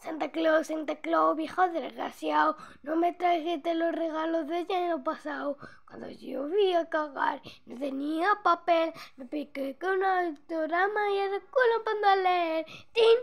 Santa Claus, Santa Claus, viejo desgraciado, no me trajiste los regalos de año pasado. Cuando yo vi a cagar, no tenía papel, me piqué con un autograma y el culo para leer. Tin,